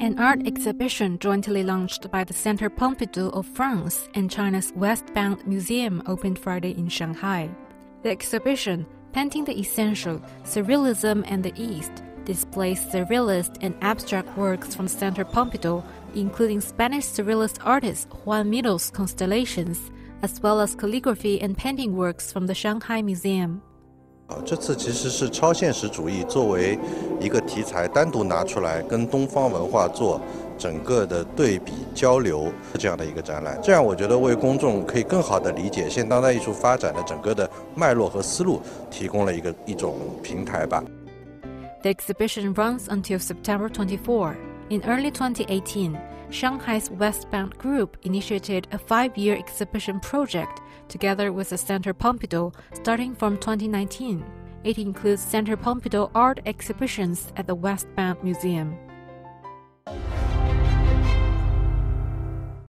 an art exhibition jointly launched by the Centre Pompidou of France and China's West Bund Museum opened Friday in Shanghai. The exhibition, Painting the Essential Surrealism and the East, displays surrealist and abstract works from Centre Pompidou, including Spanish surrealist artist Joan Miró's constellations, as well as calligraphy and painting works from the Shanghai Museum. 这次其实是超现实主义作为一个题材单独拿出来，跟东方文化做整个的对比交流这样的一个展览。这样我觉得为公众可以更好的理解现当代艺术发展的整个的脉络和思路，提供了一个一种平台吧。The exhibition runs until September 24. In early 2018, Shanghai's West Bund Group initiated a five year exhibition project together with the Centre Pompidou starting from 2019. It includes Centre Pompidou art exhibitions at the West Bund Museum.